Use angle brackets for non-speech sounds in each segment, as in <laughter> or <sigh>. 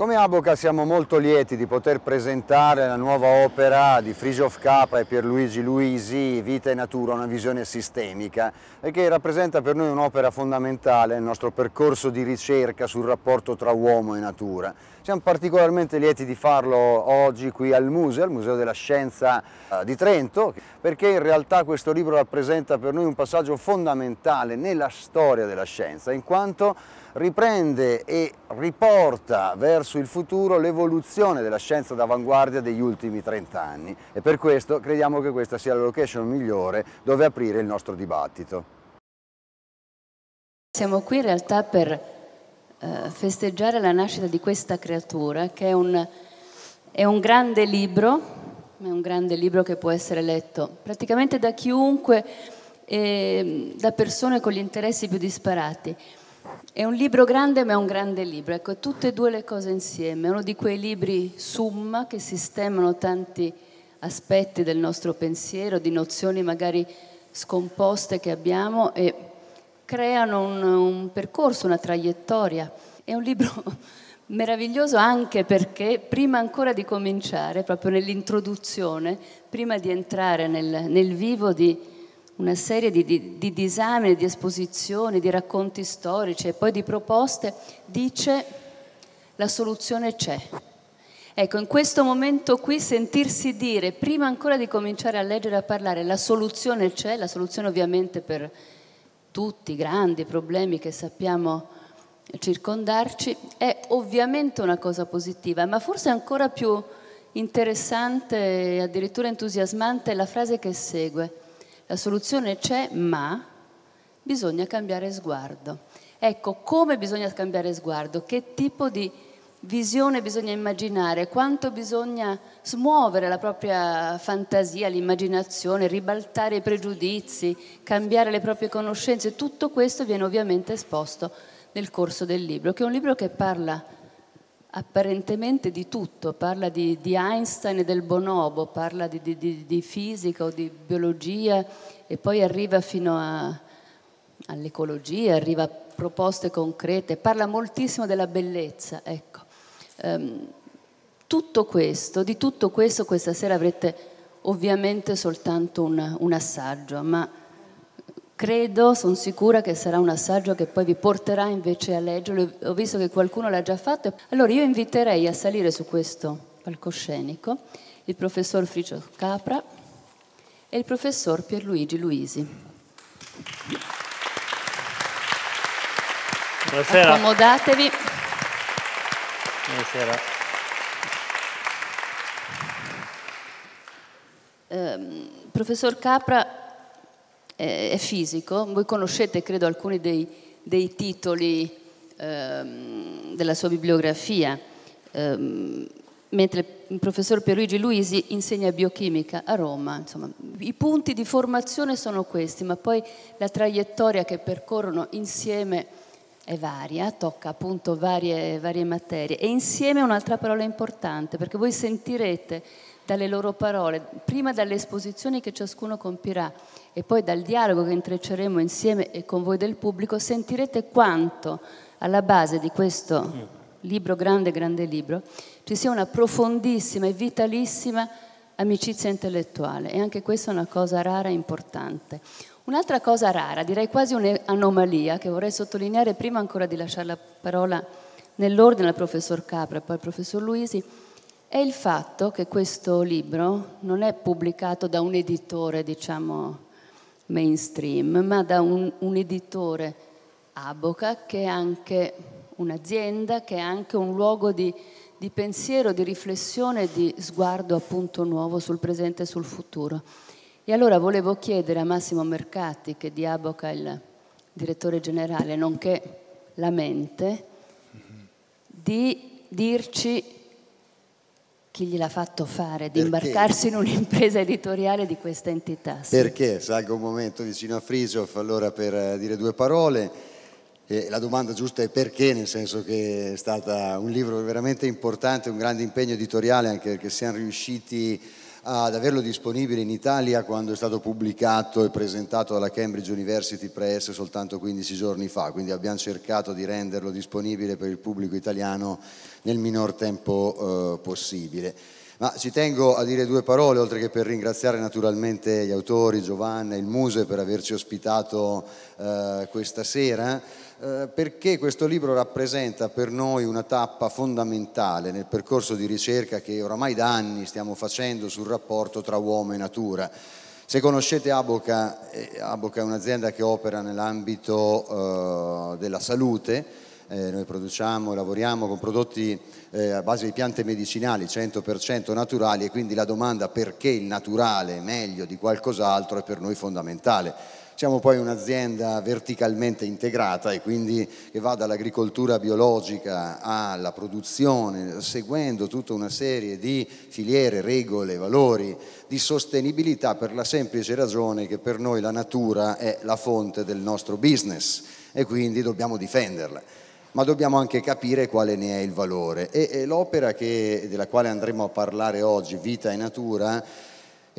Come Aboca siamo molto lieti di poter presentare la nuova opera di Frisjof Capra e Pierluigi Luisi, Vita e Natura, una visione sistemica, e che rappresenta per noi un'opera fondamentale nel nostro percorso di ricerca sul rapporto tra uomo e natura. Siamo particolarmente lieti di farlo oggi qui al Museo, al Museo della Scienza eh, di Trento, perché in realtà questo libro rappresenta per noi un passaggio fondamentale nella storia della scienza, in quanto riprende e riporta verso il futuro l'evoluzione della scienza d'avanguardia degli ultimi 30 anni e per questo crediamo che questa sia la location migliore dove aprire il nostro dibattito. Siamo qui in realtà per eh, festeggiare la nascita di questa creatura che è un, è un grande libro, è un grande libro che può essere letto praticamente da chiunque, e da persone con gli interessi più disparati. È un libro grande ma è un grande libro, ecco, tutte e due le cose insieme, è uno di quei libri summa che sistemano tanti aspetti del nostro pensiero, di nozioni magari scomposte che abbiamo e creano un, un percorso, una traiettoria. È un libro <laughs> meraviglioso anche perché prima ancora di cominciare, proprio nell'introduzione, prima di entrare nel, nel vivo di una serie di, di, di disamine, di esposizioni, di racconti storici e poi di proposte, dice la soluzione c'è. Ecco, in questo momento qui sentirsi dire, prima ancora di cominciare a leggere e a parlare, la soluzione c'è, la soluzione ovviamente per tutti i grandi problemi che sappiamo circondarci, è ovviamente una cosa positiva, ma forse ancora più interessante e addirittura entusiasmante la frase che segue. La soluzione c'è, ma bisogna cambiare sguardo. Ecco, come bisogna cambiare sguardo? Che tipo di visione bisogna immaginare? Quanto bisogna smuovere la propria fantasia, l'immaginazione, ribaltare i pregiudizi, cambiare le proprie conoscenze? Tutto questo viene ovviamente esposto nel corso del libro, che è un libro che parla apparentemente di tutto, parla di, di Einstein e del bonobo, parla di, di, di, fisica o di biologia e poi arriva fino all'ecologia, arriva a proposte concrete, parla moltissimo della bellezza. Ecco. Um, tutto questo, di tutto questo questa sera avrete ovviamente soltanto un, un assaggio, ma Credo, sono sicura che sarà un assaggio che poi vi porterà invece a leggerlo. Ho visto che qualcuno l'ha già fatto. Allora io inviterei a salire su questo palcoscenico il professor Fricio Capra e il professor Pierluigi Luisi. Buonasera. Accomodatevi. Buonasera. Eh, professor Capra è fisico, voi conoscete credo alcuni dei, dei titoli ehm, della sua bibliografia, ehm, mentre il professor Pierluigi Luisi insegna biochimica a Roma. Insomma, I punti di formazione sono questi, ma poi la traiettoria che percorrono insieme è varia, tocca appunto varie, varie materie. E insieme è un'altra parola importante, perché voi sentirete dalle loro parole, prima dalle esposizioni che ciascuno compirà e poi dal dialogo che intrecceremo insieme e con voi del pubblico, sentirete quanto alla base di questo libro, grande, grande libro, ci sia una profondissima e vitalissima amicizia intellettuale e anche questa è una cosa rara e importante. Un'altra cosa rara, direi quasi un'anomalia, che vorrei sottolineare prima ancora di lasciare la parola nell'ordine al professor Capra e poi al professor Luisi, è il fatto che questo libro non è pubblicato da un editore, diciamo, mainstream, ma da un, un editore Aboca che è anche un'azienda, che è anche un luogo di, di pensiero, di riflessione, di sguardo appunto nuovo sul presente e sul futuro. E allora volevo chiedere a Massimo Mercati, che di Aboca è il direttore generale, nonché la mente, di dirci chi gliel'ha fatto fare di Perché? imbarcarsi in un'impresa editoriale di questa entità? Sì. Perché? Salgo un momento vicino a Frisov allora per eh, dire due parole. E la domanda giusta è perché, nel senso che è stato un libro veramente importante, un grande impegno editoriale, anche perché siamo riusciti ad averlo disponibile in Italia quando è stato pubblicato e presentato alla Cambridge University Press soltanto 15 giorni fa, quindi abbiamo cercato di renderlo disponibile per il pubblico italiano nel minor tempo eh, possibile. Ma ci tengo a dire due parole, oltre che per ringraziare naturalmente gli autori, Giovanna e il Muse per averci ospitato eh, questa sera, perché questo libro rappresenta per noi una tappa fondamentale nel percorso di ricerca che oramai da anni stiamo facendo sul rapporto tra uomo e natura. Se conoscete Aboca, eh, Aboca è un'azienda che opera nell'ambito eh, della salute, eh, noi produciamo e lavoriamo con prodotti eh, a base di piante medicinali 100% naturali e quindi la domanda perché il naturale è meglio di qualcos'altro è per noi fondamentale. Siamo poi un'azienda verticalmente integrata e quindi che va dall'agricoltura biologica alla produzione, seguendo tutta una serie di filiere, regole, valori di sostenibilità per la semplice ragione che per noi la natura è la fonte del nostro business e quindi dobbiamo difenderla ma dobbiamo anche capire quale ne è il valore. E, e l'opera della quale andremo a parlare oggi, Vita e Natura,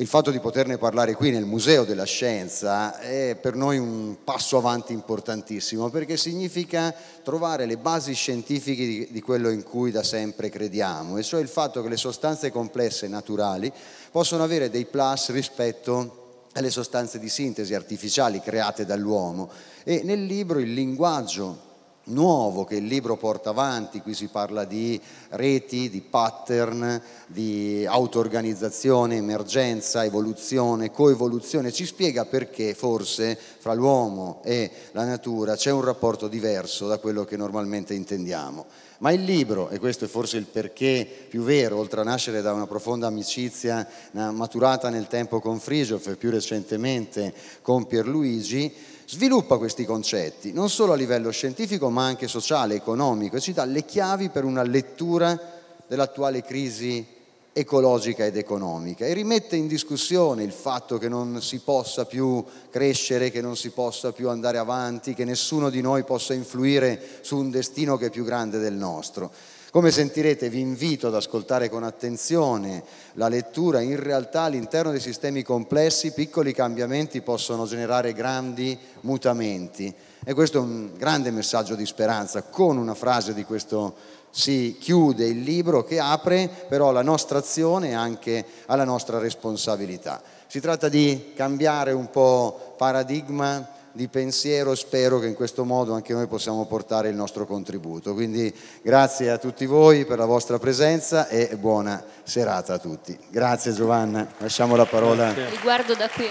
il fatto di poterne parlare qui nel Museo della Scienza è per noi un passo avanti importantissimo perché significa trovare le basi scientifiche di, quello in cui da sempre crediamo, e cioè il fatto che le sostanze complesse naturali possono avere dei plus rispetto alle sostanze di sintesi artificiali create dall'uomo. E nel libro il linguaggio nuovo che il libro porta avanti, qui si parla di reti, di pattern, di auto-organizzazione, emergenza, evoluzione, coevoluzione, ci spiega perché forse fra l'uomo e la natura c'è un rapporto diverso da quello che normalmente intendiamo. Ma il libro, e questo è forse il perché più vero, oltre a nascere da una profonda amicizia maturata nel tempo con Frigiof e più recentemente con Pierluigi, sviluppa questi concetti, non solo a livello scientifico ma anche sociale, economico, e ci dà le chiavi per una lettura dell'attuale crisi ecologica ed economica e rimette in discussione il fatto che non si possa più crescere, che non si possa più andare avanti, che nessuno di noi possa influire su un destino che è più grande del nostro. Come sentirete vi invito ad ascoltare con attenzione la lettura, in realtà all'interno dei sistemi complessi piccoli cambiamenti possono generare grandi mutamenti e questo è un grande messaggio di speranza. Con una frase di questo si chiude il libro che apre però la nostra azione anche alla nostra responsabilità. Si tratta di cambiare un po' paradigma di pensiero, spero che in questo modo anche noi possiamo portare il nostro contributo. Quindi grazie a tutti voi per la vostra presenza e buona serata a tutti. Grazie Giovanna, lasciamo la parola. Riguardo da qui.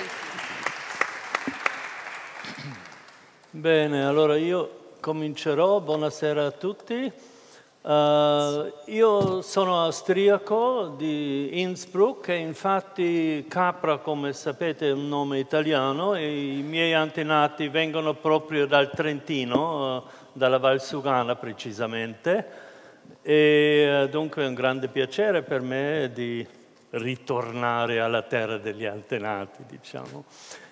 Bene, allora io comincerò, buonasera a tutti. Uh, io sono austriaco di Innsbruck e infatti Capra, come sapete, è un nome italiano e i miei antenati vengono proprio dal Trentino, uh, dalla Valsugana precisamente. E uh, dunque è un grande piacere per me di ritornare alla terra degli antenati, diciamo.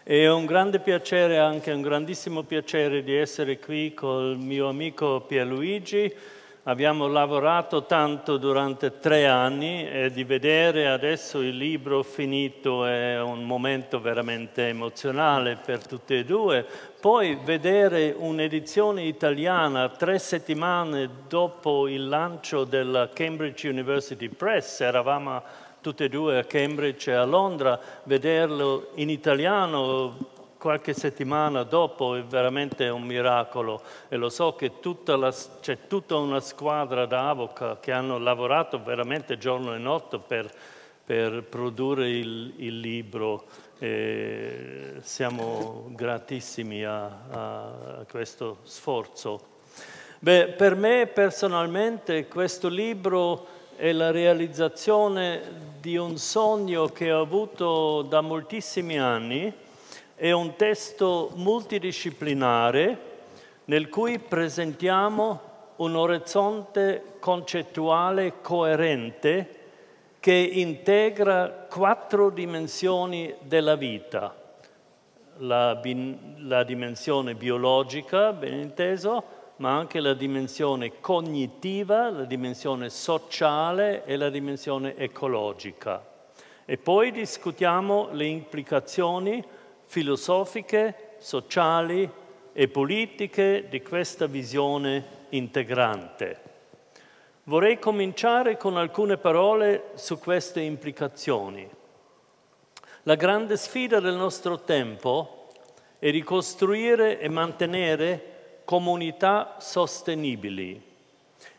È un grande piacere, anche un grandissimo piacere di essere qui col mio amico Pierluigi, Abbiamo lavorato tanto durante tre anni e di vedere adesso il libro finito è un momento veramente emozionale per tutti e due. Poi vedere un'edizione italiana tre settimane dopo il lancio della Cambridge University Press, eravamo tutti e due a Cambridge e a Londra, vederlo in italiano qualche settimana dopo è veramente un miracolo e lo so che tutta la, c'è tutta una squadra da Avoca che hanno lavorato veramente giorno e notte per, per produrre il, il libro. E siamo gratissimi a, a questo sforzo. Beh, per me personalmente questo libro è la realizzazione di un sogno che ho avuto da moltissimi anni è un testo multidisciplinare nel cui presentiamo un orizzonte concettuale coerente che integra quattro dimensioni della vita. La, la dimensione biologica, ben inteso, ma anche la dimensione cognitiva, la dimensione sociale e la dimensione ecologica. e poi discutiamo le implicazioni filosofiche, sociali e politiche di questa visione integrante. Vorrei cominciare con alcune parole su queste implicazioni. La grande sfida del nostro tempo è ricostruire e mantenere comunità sostenibili.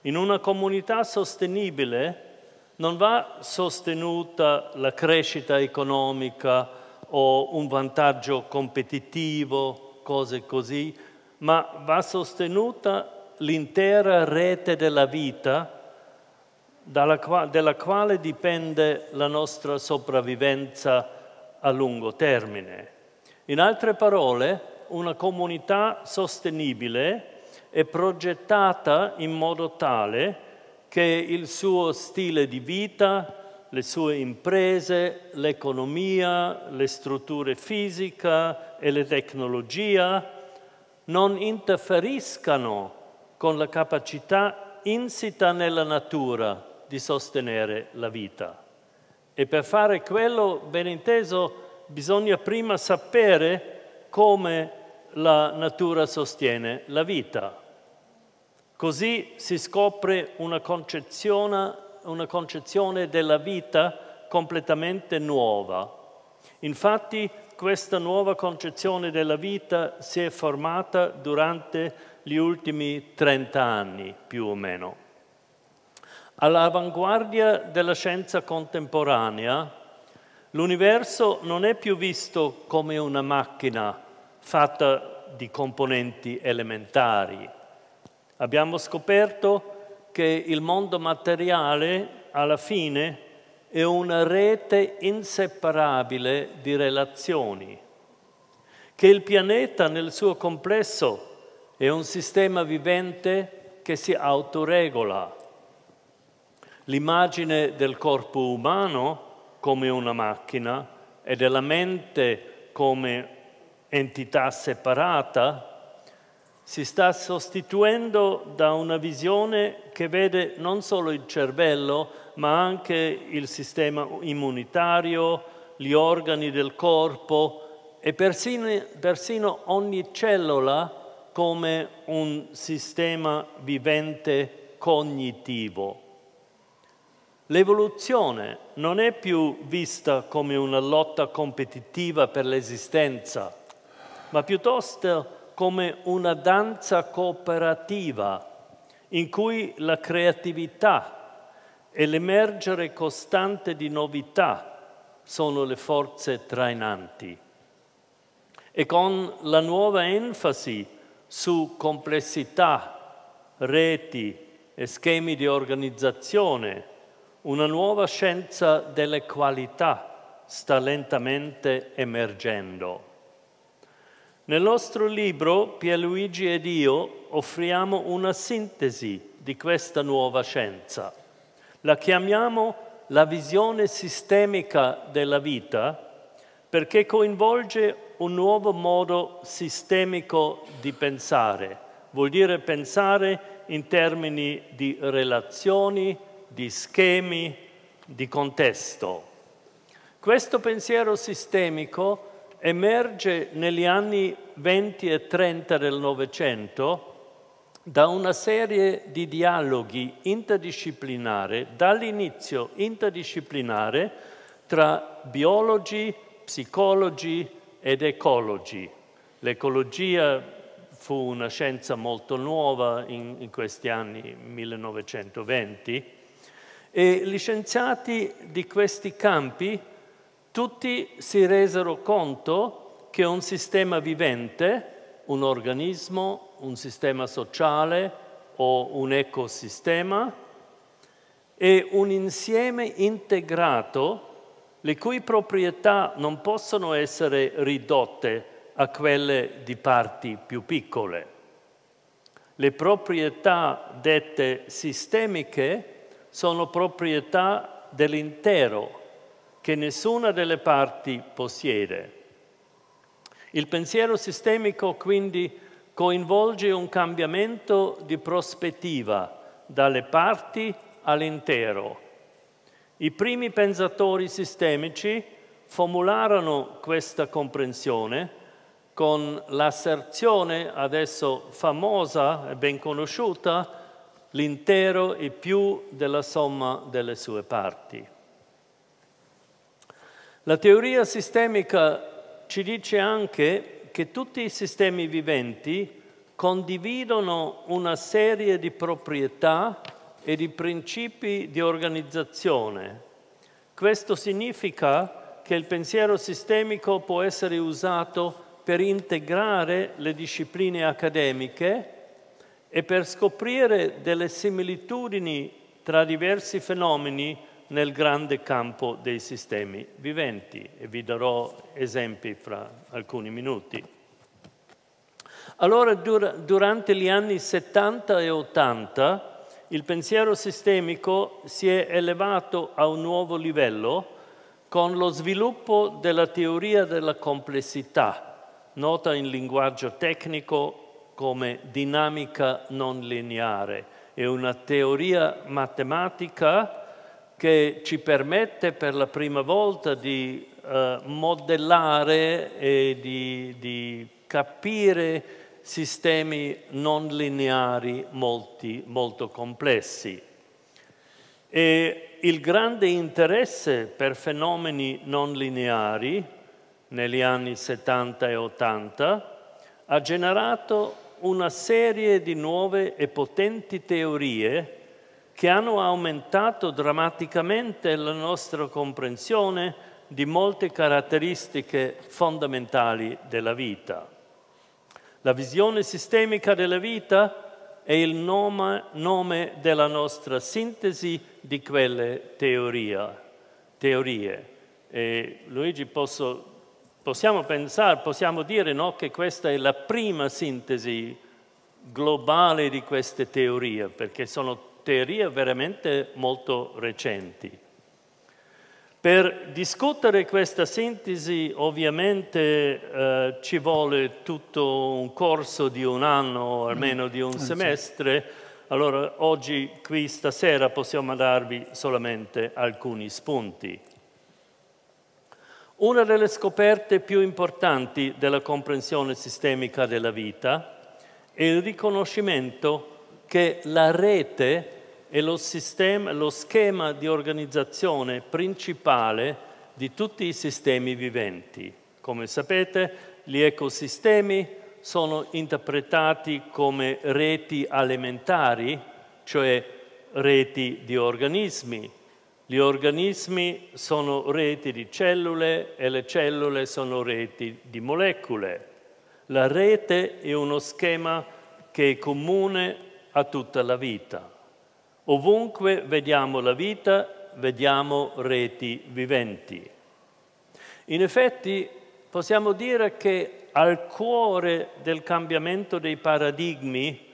In una comunità sostenibile non va sostenuta la crescita economica o un vantaggio competitivo, cose così, ma va sostenuta l'intera rete della vita dalla, della quale dipende la nostra sopravvivenza a lungo termine. In altre parole, una comunità sostenibile è progettata in modo tale che il suo stile di vita, le sue imprese, l'economia, le strutture fisiche e la tecnologia non interferiscano con la capacità insita nella natura di sostenere la vita. E per fare quello, ben inteso, bisogna prima sapere come la natura sostiene la vita. Così si scopre una concezione, una concezione della vita completamente nuova. Infatti questa nuova concezione della vita si è formata durante gli ultimi 30 anni, più o meno. All'avanguardia della scienza contemporanea, l'universo non è più visto come una macchina fatta di componenti elementari, Abbiamo scoperto che il mondo materiale alla fine è una rete inseparabile di relazioni, che il pianeta nel suo complesso è un sistema vivente che si autoregola. L'immagine del corpo umano come una macchina e della mente come entità separata si sta sostituendo da una visione che vede non solo il cervello, ma anche il sistema immunitario, gli organi del corpo e persino, persino ogni cellula come un sistema vivente cognitivo. L'evoluzione non è più vista come una lotta competitiva per l'esistenza, ma piuttosto come una danza cooperativa in cui la creatività e l'emergere costante di novità sono le forze trainanti. E con la nuova enfasi su complessità, reti e schemi di organizzazione, una nuova scienza delle qualità sta lentamente emergendo. Nel nostro libro Pierluigi ed io offriamo una sintesi di questa nuova scienza. La chiamiamo la visione sistemica della vita perché coinvolge un nuovo modo sistemico di pensare. Vuol dire pensare in termini di relazioni, di schemi, di contesto. Questo pensiero sistemico emerge negli anni 20 e 30 del Novecento da una serie di dialoghi interdisciplinari, dall'inizio interdisciplinare, tra biologi, psicologi ed ecologi. L'ecologia fu una scienza molto nuova in, in questi anni 1920 e gli scienziati di questi campi tutti si resero conto che un sistema vivente, un organismo, un sistema sociale o un ecosistema è un insieme integrato le cui proprietà non possono essere ridotte a quelle di parti più piccole. Le proprietà dette sistemiche sono proprietà dell'intero che nessuna delle parti possiede. Il pensiero sistemico quindi coinvolge un cambiamento di prospettiva dalle parti all'intero. I primi pensatori sistemici formularono questa comprensione con l'asserzione adesso famosa e ben conosciuta, l'intero è più della somma delle sue parti. La teoria sistemica ci dice anche che tutti i sistemi viventi condividono una serie di proprietà e di principi di organizzazione. Questo significa che il pensiero sistemico può essere usato per integrare le discipline accademiche e per scoprire delle similitudini tra diversi fenomeni nel grande campo dei sistemi viventi e vi darò esempi fra alcuni minuti. Allora, durante gli anni 70 e 80, il pensiero sistemico si è elevato a un nuovo livello con lo sviluppo della teoria della complessità, nota in linguaggio tecnico come dinamica non lineare. È una teoria matematica che ci permette per la prima volta di eh, modellare e di, di capire sistemi non lineari molti, molto complessi. E il grande interesse per fenomeni non lineari negli anni 70 e 80 ha generato una serie di nuove e potenti teorie che hanno aumentato drammaticamente la nostra comprensione di molte caratteristiche fondamentali della vita. La visione sistemica della vita è il nome, nome della nostra sintesi di quelle teoria, teorie. E Luigi, posso, possiamo pensare, possiamo dire no, che questa è la prima sintesi globale di queste teorie, perché sono teorie veramente molto recenti. Per discutere questa sintesi ovviamente eh, ci vuole tutto un corso di un anno o almeno di un mm, semestre, allora oggi qui stasera possiamo darvi solamente alcuni spunti. Una delle scoperte più importanti della comprensione sistemica della vita è il riconoscimento che la rete è lo, sistema, lo schema di organizzazione principale di tutti i sistemi viventi. Come sapete, gli ecosistemi sono interpretati come reti alimentari, cioè reti di organismi. Gli organismi sono reti di cellule e le cellule sono reti di molecole. La rete è uno schema che è comune a tutta la vita. Ovunque vediamo la vita, vediamo reti viventi. In effetti possiamo dire che al cuore del cambiamento dei paradigmi,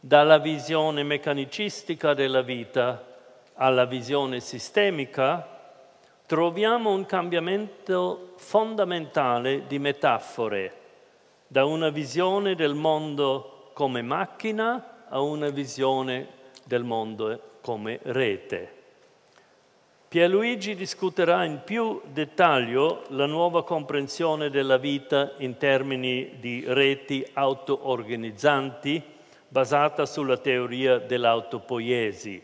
dalla visione meccanicistica della vita alla visione sistemica, troviamo un cambiamento fondamentale di metafore, da una visione del mondo come macchina a una visione del mondo come rete. Pierluigi discuterà in più dettaglio la nuova comprensione della vita in termini di reti auto-organizzanti basata sulla teoria dell'autopoiesi.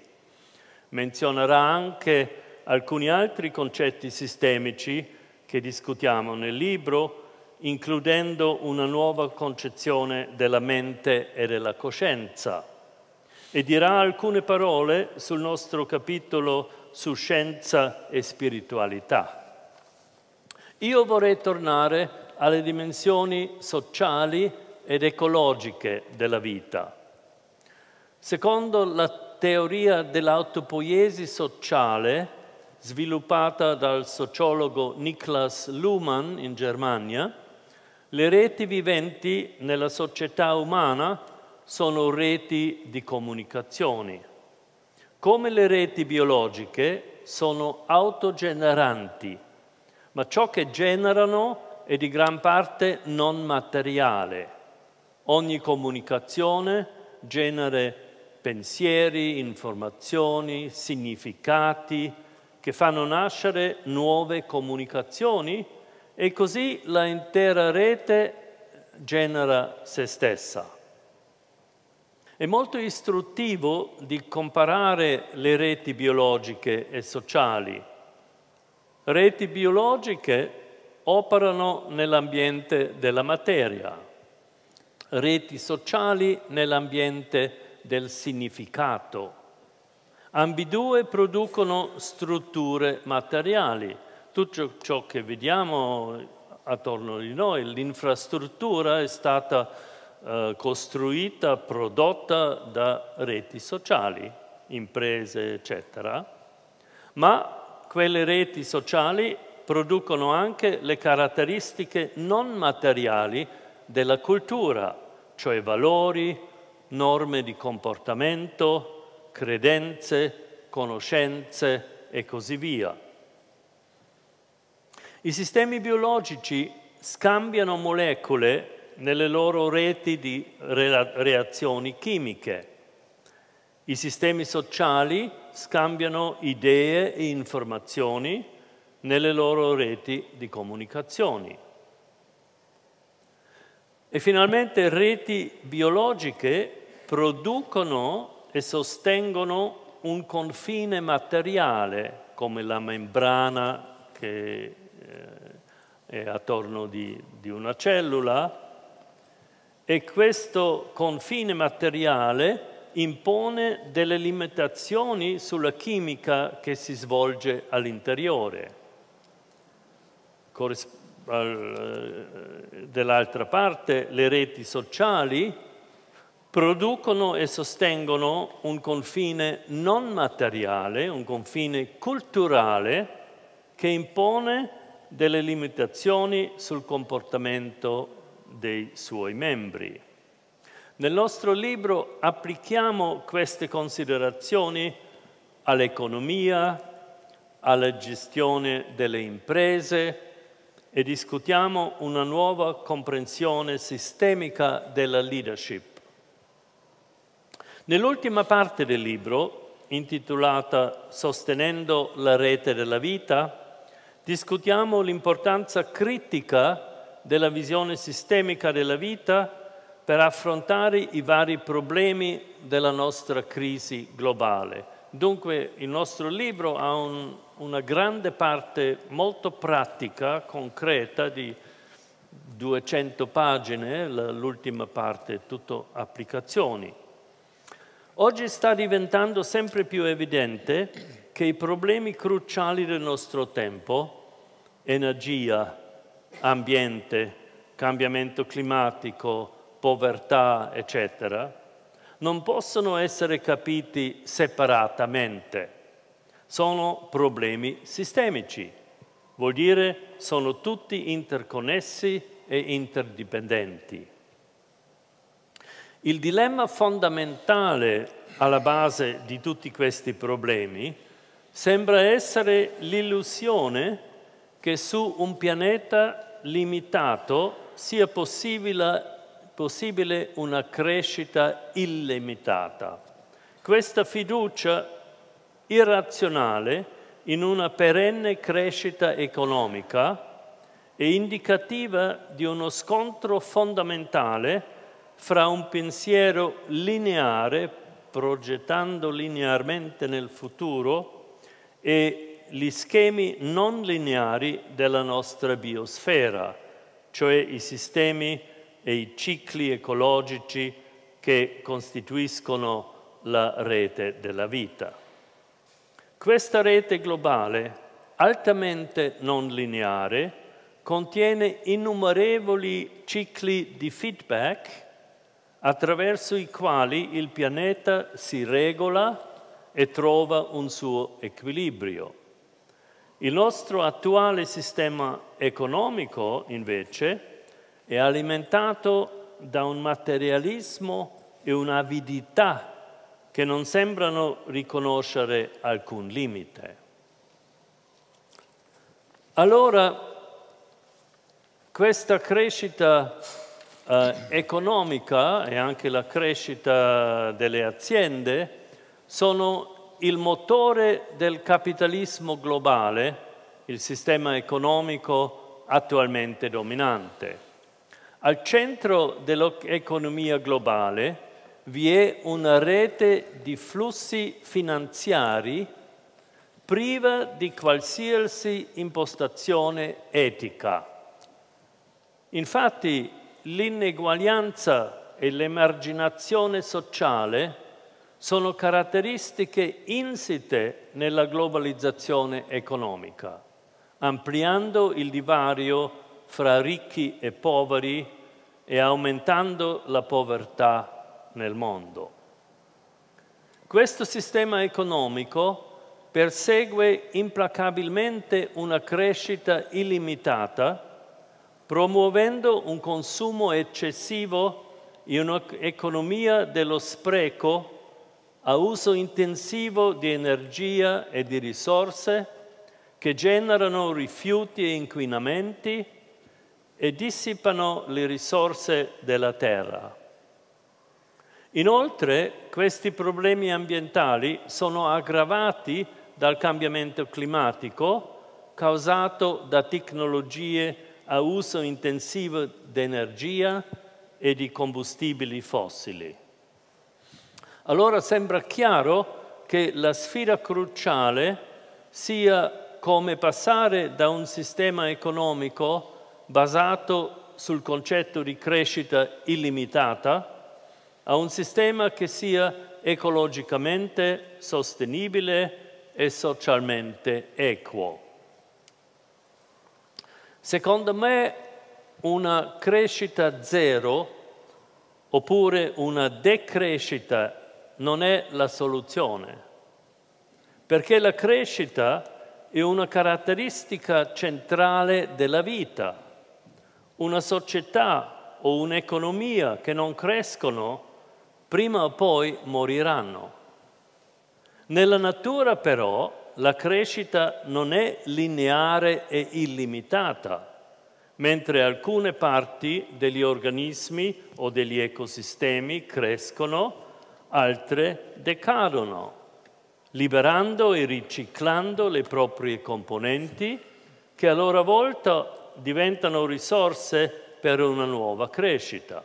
Menzionerà anche alcuni altri concetti sistemici che discutiamo nel libro, includendo una nuova concezione della mente e della coscienza e dirà alcune parole sul nostro capitolo su scienza e spiritualità. Io vorrei tornare alle dimensioni sociali ed ecologiche della vita. Secondo la teoria dell'autopoiesi sociale, sviluppata dal sociologo Niklas Luhmann in Germania, le reti viventi nella società umana sono reti di comunicazioni. Come le reti biologiche sono autogeneranti, ma ciò che generano è di gran parte non materiale. Ogni comunicazione genera pensieri, informazioni, significati che fanno nascere nuove comunicazioni e così l'intera rete genera se stessa. È molto istruttivo di comparare le reti biologiche e sociali. Reti biologiche operano nell'ambiente della materia, reti sociali nell'ambiente del significato. Ambidue producono strutture materiali. Tutto ciò che vediamo attorno di noi, l'infrastruttura è stata eh, costruita, prodotta da reti sociali, imprese, eccetera, ma quelle reti sociali producono anche le caratteristiche non materiali della cultura, cioè valori, norme di comportamento, credenze, conoscenze e così via. I sistemi biologici scambiano molecole nelle loro reti di reazioni chimiche. I sistemi sociali scambiano idee e informazioni nelle loro reti di comunicazioni. E finalmente reti biologiche producono e sostengono un confine materiale come la membrana che eh, è attorno di, di una cellula e questo confine materiale impone delle limitazioni sulla chimica che si svolge all'interiore. Dall'altra parte le reti sociali producono e sostengono un confine non materiale, un confine culturale che impone delle limitazioni sul comportamento dei suoi membri. Nel nostro libro applichiamo queste considerazioni all'economia, alla gestione delle imprese, e discutiamo una nuova comprensione sistemica della leadership. Nell'ultima parte del libro, intitolata Sostenendo la rete della vita, discutiamo l'importanza critica della visione sistemica della vita per affrontare i vari problemi della nostra crisi globale. Dunque il nostro libro ha un, una grande parte molto pratica, concreta, di 200 pagine, l'ultima parte è tutto applicazioni. Oggi sta diventando sempre più evidente che i problemi cruciali del nostro tempo, energia, ambiente, cambiamento climatico, povertà, eccetera, non possono essere capiti separatamente sono problemi sistemici, vuol dire sono tutti interconnessi e interdipendenti. Il dilemma fondamentale alla base di tutti questi problemi sembra essere l'illusione che su un pianeta limitato sia possibile, possibile una crescita illimitata. Questa fiducia irrazionale in una perenne crescita economica e indicativa di uno scontro fondamentale fra un pensiero lineare, progettando linearmente nel futuro, e gli schemi non lineari della nostra biosfera, cioè i sistemi e i cicli ecologici che costituiscono la rete della vita. Questa rete globale, altamente non lineare, contiene innumerevoli cicli di feedback attraverso i quali il pianeta si regola e trova un suo equilibrio. Il nostro attuale sistema economico, invece, è alimentato da un materialismo e un'avidità che non sembrano riconoscere alcun limite. Allora, questa crescita eh, economica e anche la crescita delle aziende sono il motore del capitalismo globale, il sistema economico attualmente dominante. Al centro dell'economia globale vi è una rete di flussi finanziari priva di qualsiasi impostazione etica. Infatti l'ineguaglianza e l'emarginazione sociale sono caratteristiche insite nella globalizzazione economica, ampliando il divario fra ricchi e poveri e aumentando la povertà nel mondo. Questo sistema economico persegue implacabilmente una crescita illimitata, promuovendo un consumo eccessivo in un'economia dello spreco a uso intensivo di energia e di risorse che generano rifiuti e inquinamenti e dissipano le risorse della terra. Inoltre questi problemi ambientali sono aggravati dal cambiamento climatico causato da tecnologie a uso intensivo di energia e di combustibili fossili. Allora sembra chiaro che la sfida cruciale sia come passare da un sistema economico basato sul concetto di crescita illimitata a un sistema che sia ecologicamente sostenibile e socialmente equo. Secondo me una crescita zero oppure una decrescita non è la soluzione, perché la crescita è una caratteristica centrale della vita. Una società o un'economia che non crescono prima o poi moriranno. Nella natura però la crescita non è lineare e illimitata, mentre alcune parti degli organismi o degli ecosistemi crescono, altre decadono, liberando e riciclando le proprie componenti che a loro volta diventano risorse per una nuova crescita.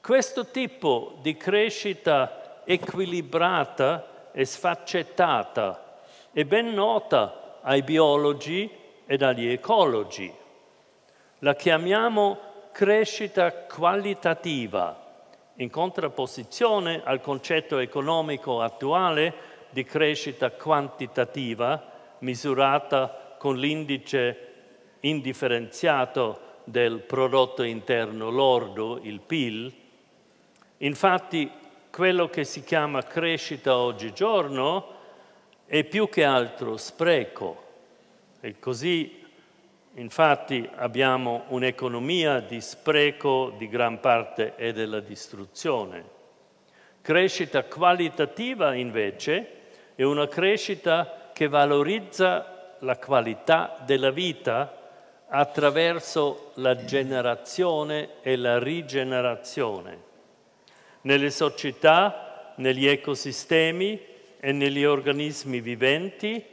Questo tipo di crescita equilibrata e sfaccettata è ben nota ai biologi ed agli ecologi. La chiamiamo crescita qualitativa, in contrapposizione al concetto economico attuale di crescita quantitativa, misurata con l'indice indifferenziato del prodotto interno lordo, il PIL, Infatti quello che si chiama crescita oggigiorno è più che altro spreco e così infatti abbiamo un'economia di spreco di gran parte e della distruzione. Crescita qualitativa invece è una crescita che valorizza la qualità della vita attraverso la generazione e la rigenerazione nelle società, negli ecosistemi e negli organismi viventi,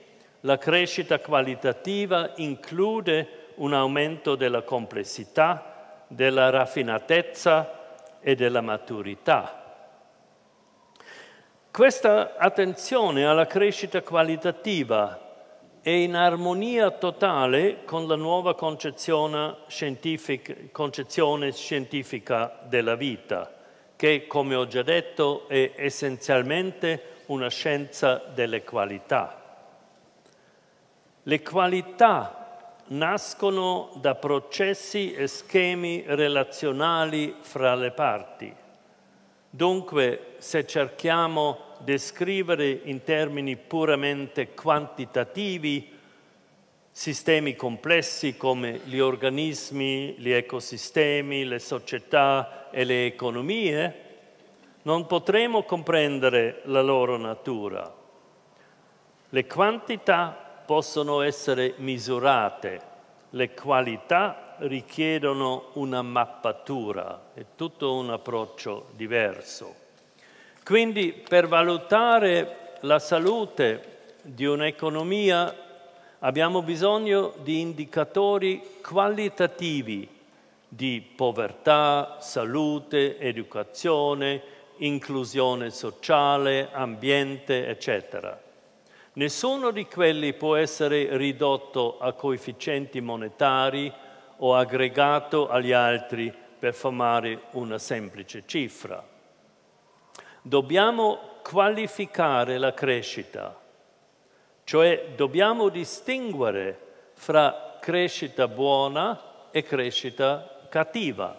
la crescita qualitativa include un aumento della complessità, della raffinatezza e della maturità. Questa attenzione alla crescita qualitativa è in armonia totale con la nuova concezione scientifica, concezione scientifica della vita che, come ho già detto, è essenzialmente una scienza delle qualità. Le qualità nascono da processi e schemi relazionali fra le parti. Dunque, se cerchiamo di descrivere in termini puramente quantitativi sistemi complessi come gli organismi, gli ecosistemi, le società e le economie, non potremo comprendere la loro natura. Le quantità possono essere misurate, le qualità richiedono una mappatura, è tutto un approccio diverso. Quindi per valutare la salute di un'economia abbiamo bisogno di indicatori qualitativi di povertà, salute, educazione, inclusione sociale, ambiente, eccetera. Nessuno di quelli può essere ridotto a coefficienti monetari o aggregato agli altri per formare una semplice cifra. Dobbiamo qualificare la crescita, cioè dobbiamo distinguere fra crescita buona e crescita cattiva.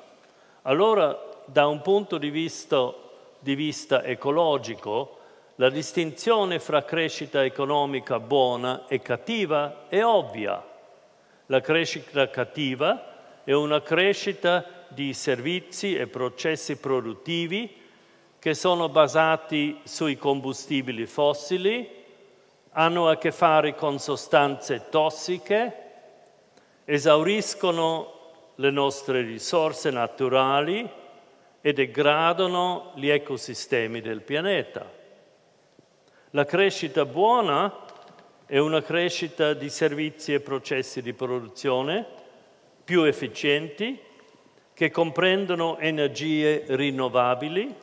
Allora, da un punto di vista, di vista ecologico, la distinzione fra crescita economica buona e cattiva è ovvia. La crescita cattiva è una crescita di servizi e processi produttivi che sono basati sui combustibili fossili, hanno a che fare con sostanze tossiche, esauriscono le nostre risorse naturali e degradano gli ecosistemi del pianeta. La crescita buona è una crescita di servizi e processi di produzione più efficienti che comprendono energie rinnovabili,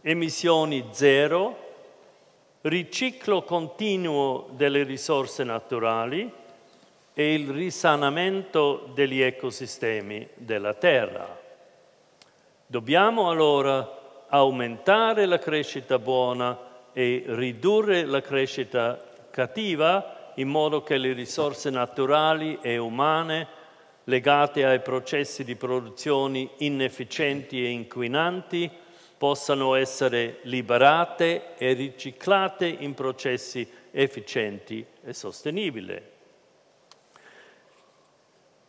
emissioni zero, riciclo continuo delle risorse naturali e il risanamento degli ecosistemi della Terra. Dobbiamo allora aumentare la crescita buona e ridurre la crescita cattiva in modo che le risorse naturali e umane legate ai processi di produzione inefficienti e inquinanti possano essere liberate e riciclate in processi efficienti e sostenibili.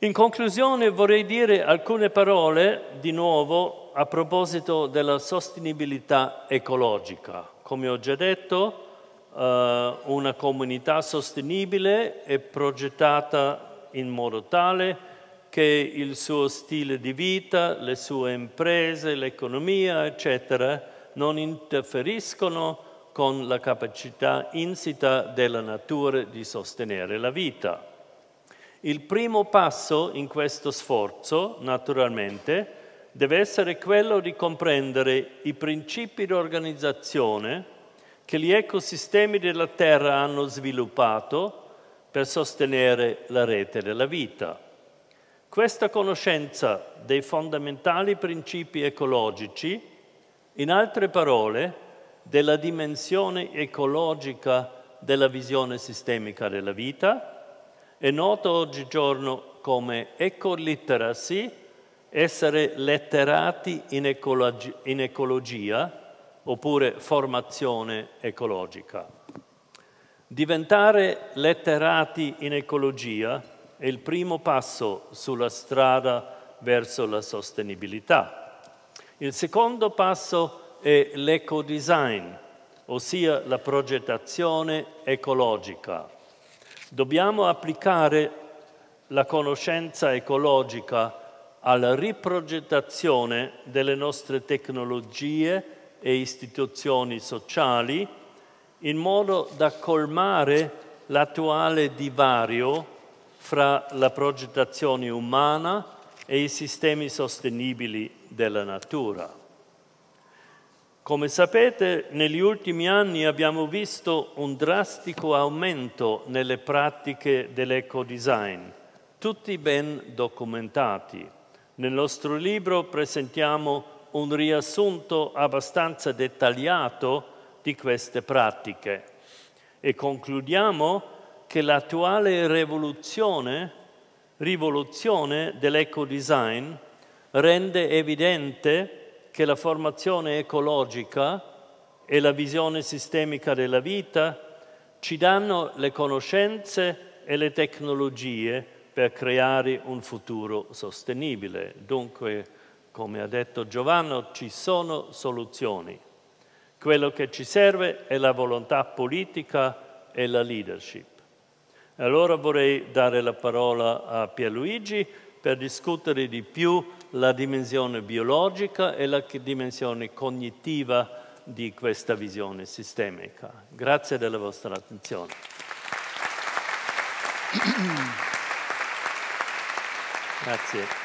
In conclusione vorrei dire alcune parole di nuovo a proposito della sostenibilità ecologica. Come ho già detto, eh, una comunità sostenibile è progettata in modo tale che il suo stile di vita, le sue imprese, l'economia, eccetera, non interferiscono con la capacità insita della natura di sostenere la vita. Il primo passo in questo sforzo, naturalmente, deve essere quello di comprendere i principi di organizzazione che gli ecosistemi della Terra hanno sviluppato per sostenere la rete della vita. Questa conoscenza dei fondamentali principi ecologici, in altre parole, della dimensione ecologica della visione sistemica della vita, è nota oggigiorno come ecoliteracy essere letterati in, ecologi in ecologia oppure formazione ecologica. Diventare letterati in ecologia è il primo passo sulla strada verso la sostenibilità. Il secondo passo è l'ecodesign, ossia la progettazione ecologica. Dobbiamo applicare la conoscenza ecologica alla riprogettazione delle nostre tecnologie e istituzioni sociali in modo da colmare l'attuale divario fra la progettazione umana e i sistemi sostenibili della natura. Come sapete, negli ultimi anni abbiamo visto un drastico aumento nelle pratiche dell'ecodesign, tutti ben documentati. Nel nostro libro presentiamo un riassunto abbastanza dettagliato di queste pratiche e concludiamo che l'attuale rivoluzione, rivoluzione dell'ecodesign rende evidente che la formazione ecologica e la visione sistemica della vita ci danno le conoscenze e le tecnologie per creare un futuro sostenibile. Dunque, come ha detto Giovanni, ci sono soluzioni. Quello che ci serve è la volontà politica e la leadership. Allora vorrei dare la parola a Pierluigi per discutere di più la dimensione biologica e la dimensione cognitiva di questa visione sistemica. Grazie della vostra attenzione. <clears throat> Grazie.